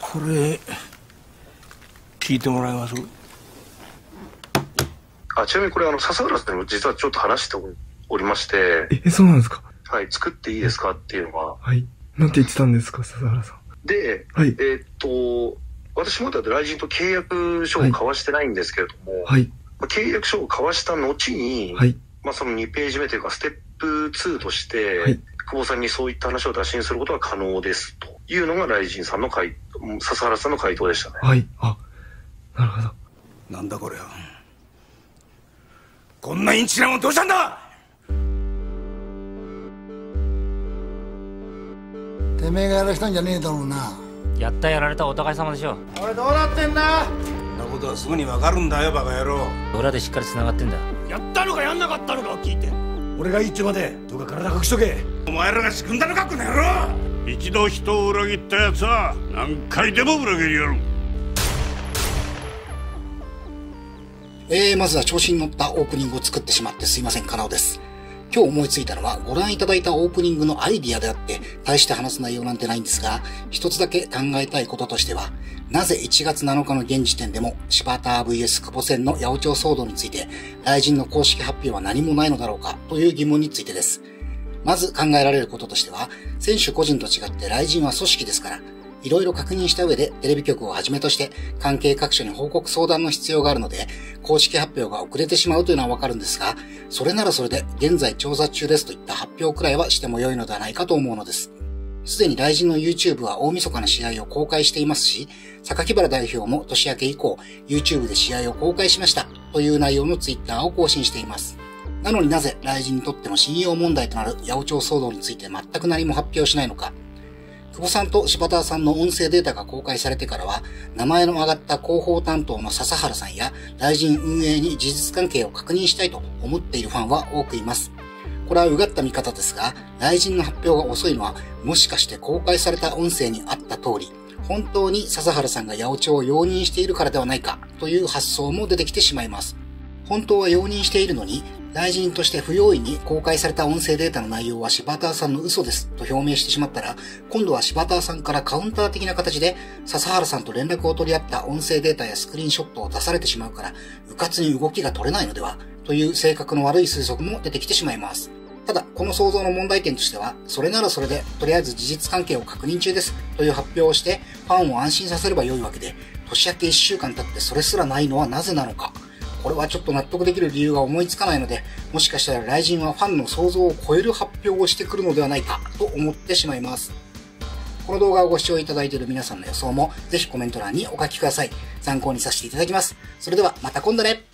これ聞いてもらえます？あちなみにこれあの笹原さんにも実はちょっと話しておりましてえ、そうなんですか？はい作っていいですかっていうのがはい。なんて言ってたんですか、笹原さん？ではい。えーっと私まだ雷神と契約書を交わしてないんですけれども、はい。まあ契約書を交わした後に、はい。まあ、その2ページ目というかステップ2として、はい久保さんにそういった話を打診することは可能ですというのが雷神さんの回笹原さんの回答でしたね。はい。あ、なるほど。なんだこれはこんなインチキなもんどうしたんだ！てめえがやらしたんじゃねえだろうな。やったやられたお互い様でしょ俺どうなってんだ？そんなことはすぐにわかるんだよバカ野郎。裏でしっかり繋がってんだ。やったのかやんなかったのかを聞いて俺がいいっちゅうまでどうか体隠しとけ。お前らが仕組んだのかこの野郎。一度人を裏切ったやつは何回でも裏切りやる。えー、まずは調子に乗ったオープニングを作ってしまってすいません、カナオです。今日思いついたのはご覧いただいたオープニングのアイディアであって、大して話す内容なんてないんですが、一つだけ考えたいこととしては、なぜ1月7日の現時点でも柴田 VS 久保戦の八百長騒動について、大臣の公式発表は何もないのだろうかという疑問についてです。まず考えられることとしては、選手個人と違って雷神は組織ですから、いろいろ確認した上でテレビ局をはじめとして関係各所に報告相談の必要があるので、公式発表が遅れてしまうというのはわかるんですが、それならそれで現在調査中ですといった発表くらいはしても良いのではないかと思うのです。すでに雷神の YouTube は大晦日の試合を公開していますし、榊原代表も年明け以降、YouTube で試合を公開しましたという内容の Twitter を更新しています。なのになぜ雷神にとっての信用問題となる八百長騒動について全く何も発表しないのか、久保さんと柴田さんの音声データが公開されてからは、名前の挙がった広報担当の笹原さんや、雷神運営に事実関係を確認したいと思っているファンは多くいます。これはうがった見方ですが、雷神の発表が遅いのは、もしかして公開された音声にあった通り、本当に笹原さんが八百長を容認しているからではないか、という発想も出てきてしまいます。本当は容認しているのに、大臣として不用意に公開された音声データの内容は柴田さんの嘘ですと表明してしまったら、今度は柴田さんからカウンター的な形で、笹原さんと連絡を取り合った音声データやスクリーンショットを出されてしまうから、うかつに動きが取れないのでは、という性格の悪い推測も出てきてしまいます。ただ、この想像の問題点としては、それならそれで、とりあえず事実関係を確認中です、という発表をして、ファンを安心させれば良いわけで、年明け1週間経ってそれすらないのはなぜなのか。これはちょっと納得できる理由が思いつかないので、もしかしたら雷神はファンの想像を超える発表をしてくるのではないかと思ってしまいます。この動画をご視聴いただいている皆さんの予想もぜひコメント欄にお書きください。参考にさせていただきます。それではまた今度ね